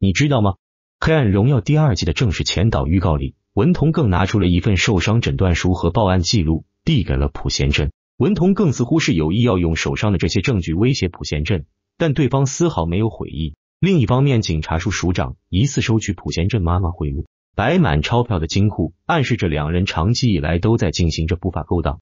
你知道吗？《黑暗荣耀》第二季的正式前导预告里，文童更拿出了一份受伤诊断书和报案记录，递给了朴贤镇。文童更似乎是有意要用手上的这些证据威胁朴贤镇，但对方丝毫没有悔意。另一方面，警察署署长疑似收取朴贤镇妈妈贿赂，摆满钞票的金库，暗示着两人长期以来都在进行着不法勾当。